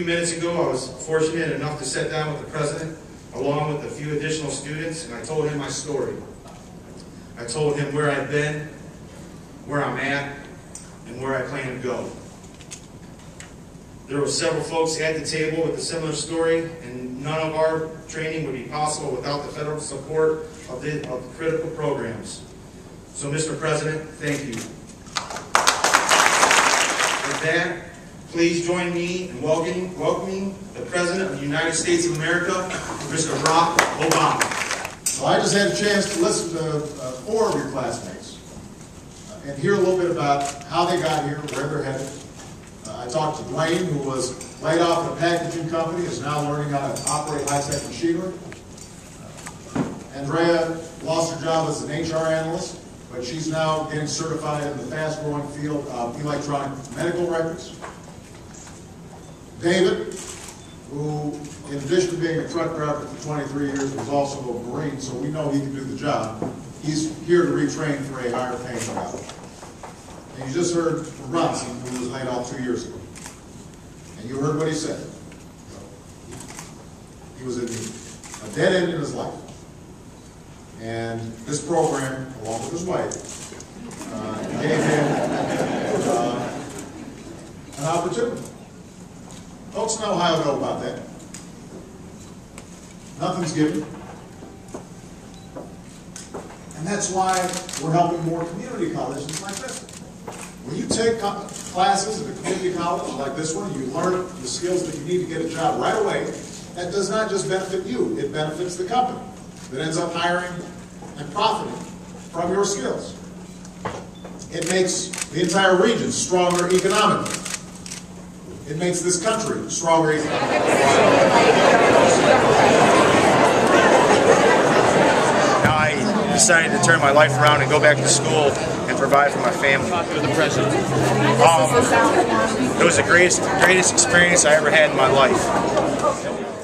few minutes ago, I was fortunate enough to sit down with the president along with a few additional students, and I told him my story. I told him where I've been, where I'm at, and where I plan to go. There were several folks at the table with a similar story, and none of our training would be possible without the federal support of the, of the critical programs. So, Mr. President, thank you. With that, please join me in welcoming, welcoming the President of the United States of America, Mr. Barack Obama. So I just had a chance to listen to uh, four of your classmates uh, and hear a little bit about how they got here, where they're headed. Uh, I talked to Dwayne, who was laid off at a packaging company, is now learning how to operate high-tech machinery. Uh, Andrea lost her job as an HR analyst, but she's now getting certified in the fast-growing field of electronic medical records. David, who, in addition to being a truck driver for 23 years, was also a Marine, so we know he can do the job. He's here to retrain for a higher paying job. And you just heard from who was laid off two years ago. And you heard what he said. He was in a dead end in his life. And this program, along with his wife, uh, gave him uh, an opportunity. Folks in Ohio know about that. Nothing's given. And that's why we're helping more community colleges like this. When you take classes at a community college like this one, you learn the skills that you need to get a job right away. That does not just benefit you, it benefits the company that ends up hiring and profiting from your skills. It makes the entire region stronger economically. It makes this country stronger. Now I decided to turn my life around and go back to school and provide for my family. the president. Um, it was the greatest, greatest experience I ever had in my life.